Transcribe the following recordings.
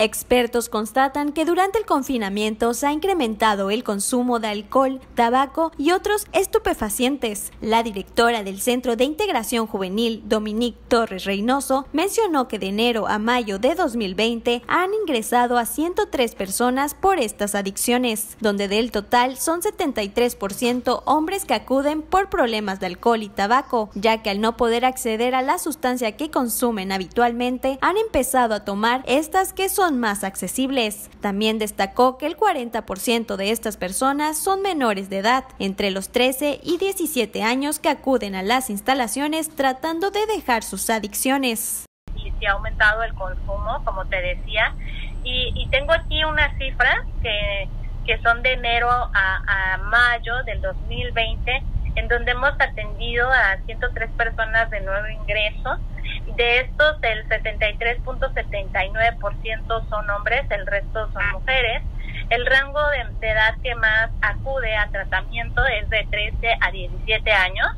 Expertos constatan que durante el confinamiento se ha incrementado el consumo de alcohol, tabaco y otros estupefacientes. La directora del Centro de Integración Juvenil, Dominique Torres Reynoso, mencionó que de enero a mayo de 2020 han ingresado a 103 personas por estas adicciones, donde del total son 73% hombres que acuden por problemas de alcohol y tabaco, ya que al no poder acceder a la sustancia que consumen habitualmente, han empezado a tomar estas que son más accesibles. También destacó que el 40% de estas personas son menores de edad, entre los 13 y 17 años que acuden a las instalaciones tratando de dejar sus adicciones. Y se ha aumentado el consumo, como te decía, y, tengo aquí unas cifras que, que son de enero a mayo del 2020 en donde hemos atendido a 103 personas de nuevo ingreso de estos, el 73.79% son hombres, el resto son mujeres. El rango de, edad que más acude a tratamiento es de 13 a 17 años,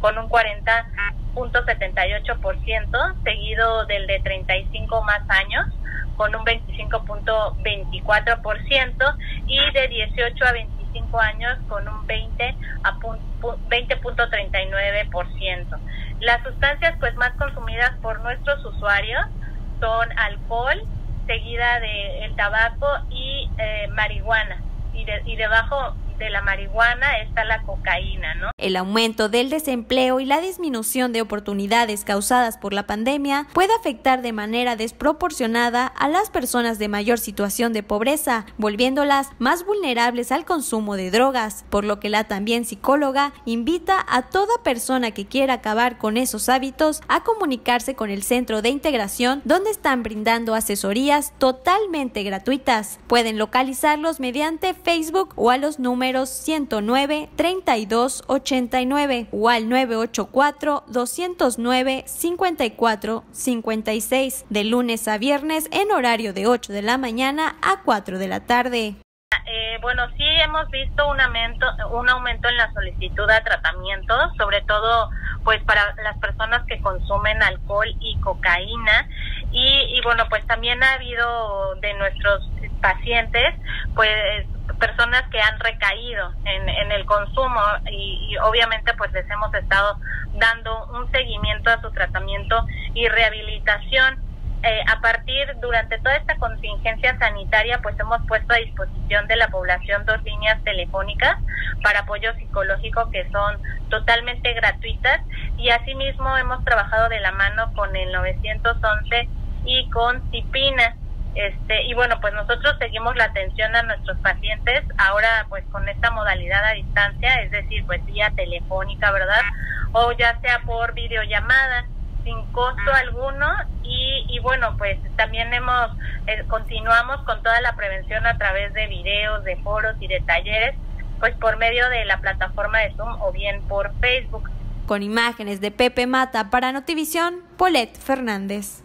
con un 40.78%, seguido del de 35 más años, con un 25.24%, y de 18 a 25 años, con un 20 a 20.39%. Las sustancias pues más consumidas por nuestros usuarios son alcohol, seguida de el tabaco y eh, marihuana. Y, de, y debajo de la marihuana está la cocaína, ¿no? El aumento del desempleo y la disminución de oportunidades causadas por la pandemia puede afectar de manera desproporcionada a las personas de mayor situación de pobreza, volviéndolas más vulnerables al consumo de drogas, por lo que la también psicóloga invita a toda persona que quiera acabar con esos hábitos a comunicarse con el centro de integración donde están brindando asesorías totalmente gratuitas. Pueden localizarlos mediante Facebook o a los números 109 32 89 o al 984 209 54 56 de lunes a viernes en horario de 8 de la mañana a 4 de la tarde. Eh, bueno, sí hemos visto un aumento, un aumento en la solicitud de tratamiento, sobre todo pues para las personas que consumen alcohol y cocaína y, y bueno pues también ha habido de nuestros pacientes pues personas que han recaído en, en el consumo y, obviamente pues les hemos estado dando un seguimiento a su tratamiento y rehabilitación. Eh, a partir durante toda esta contingencia sanitaria pues hemos puesto a disposición de la población dos líneas telefónicas para apoyo psicológico que son totalmente gratuitas y asimismo hemos trabajado de la mano con el 911 y con CIPINA este, y bueno, pues nosotros seguimos la atención a nuestros pacientes ahora pues con esta modalidad a distancia, es decir, pues vía telefónica, ¿verdad? O ya sea por videollamada sin costo alguno y, y bueno, pues también hemos eh, continuamos con toda la prevención a través de videos, de foros y de talleres, pues por medio de la plataforma de Zoom o bien por Facebook. Con imágenes de Pepe Mata para Notivisión, Polet Fernández.